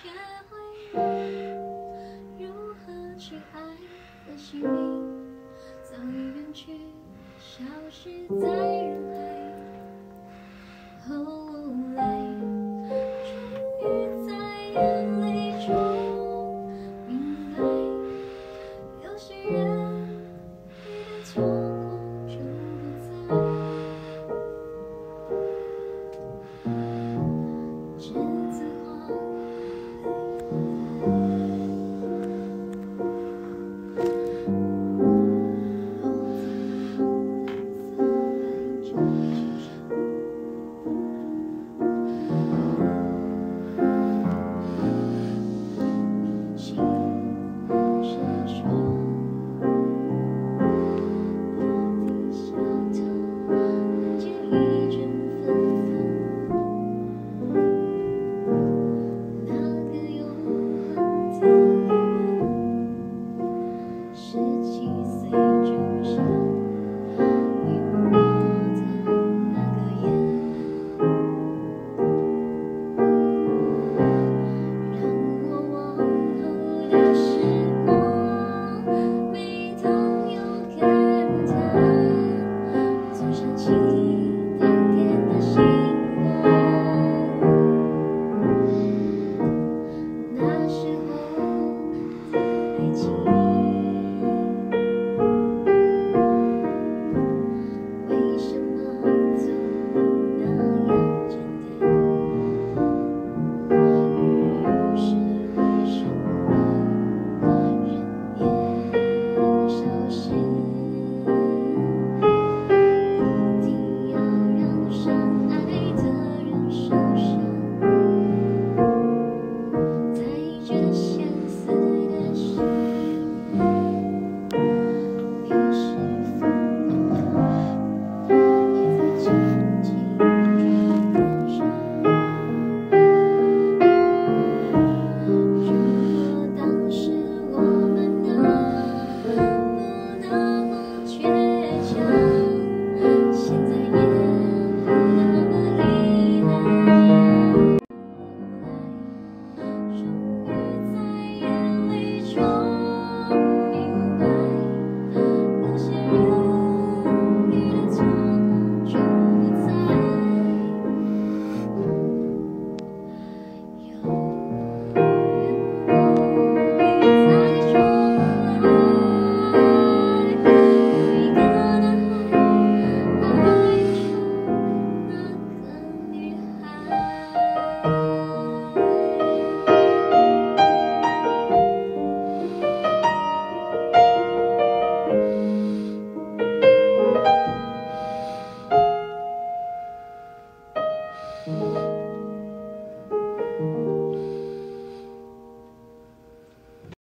学会如何去爱，可惜你早已远去，消失在。事情。